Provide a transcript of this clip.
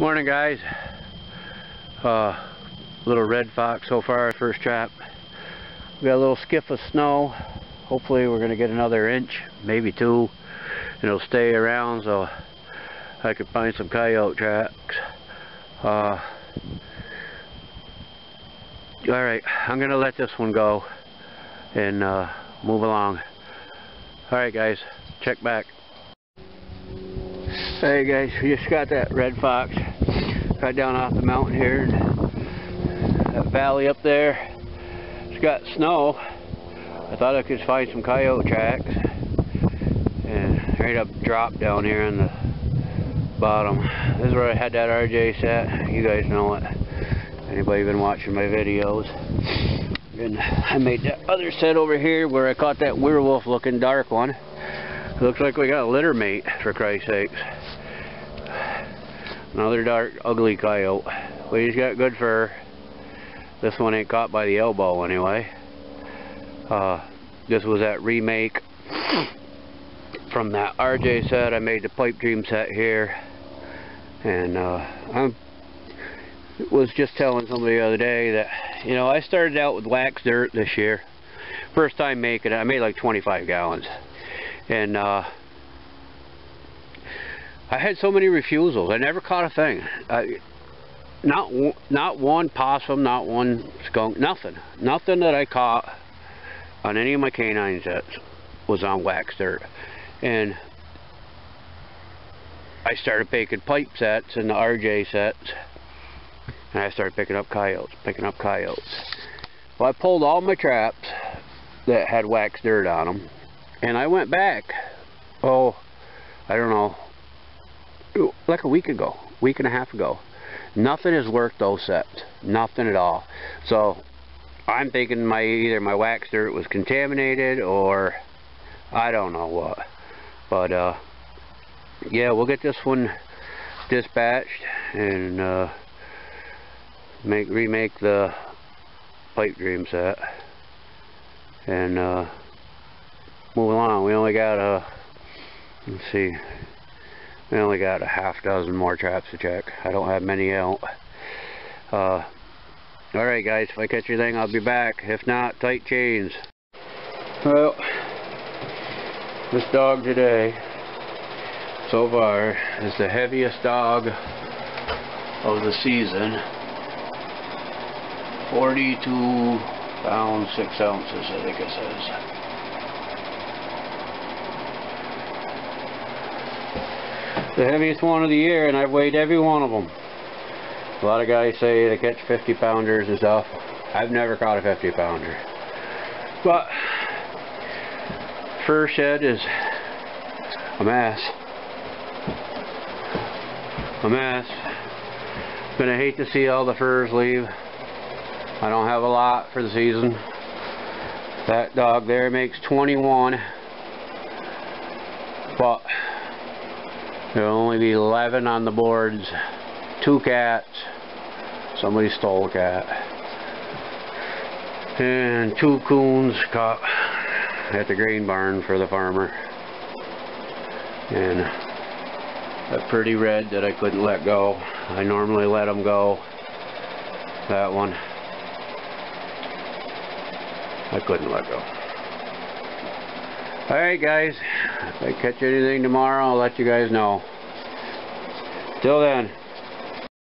Morning guys. Uh, little red fox so far, first trap. We got a little skiff of snow. Hopefully we're going to get another inch, maybe two. And it'll stay around so I can find some coyote tracks. Uh, Alright, I'm going to let this one go and uh, move along. Alright guys, check back. Hey guys, we just got that red fox right down off the mountain here. That valley up there, it's got snow. I thought I could find some coyote tracks. And right up drop down here on the bottom. This is where I had that RJ set. You guys know it. Anybody been watching my videos. And I made that other set over here where I caught that werewolf looking dark one. Looks like we got a litter mate, for Christ's sakes. Another dark, ugly coyote. But he's got good fur. This one ain't caught by the elbow anyway. Uh, this was that remake from that RJ set. I made the pipe dream set here. And uh, I was just telling somebody the other day that, you know, I started out with wax dirt this year. First time making it. I made like 25 gallons. And uh, I had so many refusals. I never caught a thing. I, not not one possum, not one skunk, nothing. Nothing that I caught on any of my canines sets was on wax dirt. And I started making pipe sets and the RJ sets. And I started picking up coyotes, picking up coyotes. Well, I pulled all my traps that had wax dirt on them. And I went back, oh, I don't know, like a week ago, week and a half ago. Nothing has worked those sets. Nothing at all. So I'm thinking my either my wax dirt was contaminated or I don't know what. But uh, yeah, we'll get this one dispatched and uh, make remake the pipe dream set and uh, move along. We only got a let's see we only got a half dozen more traps to check. I don't have many out. Uh, Alright guys, if I catch anything I'll be back. If not, tight chains. Well, this dog today, so far, is the heaviest dog of the season. 42 pounds, 6 ounces, I think it says. The heaviest one of the year and I've weighed every one of them. A lot of guys say they catch 50 pounders and stuff. I've never caught a 50 pounder. But fur shed is a mess. A mess. Gonna hate to see all the furs leave. I don't have a lot for the season. That dog there makes 21. But There'll only be 11 on the boards. Two cats. Somebody stole a cat. And two coons caught at the grain barn for the farmer. And a pretty red that I couldn't let go. I normally let them go. That one. I couldn't let go. Alright guys, if I catch anything tomorrow, I'll let you guys know. Till then.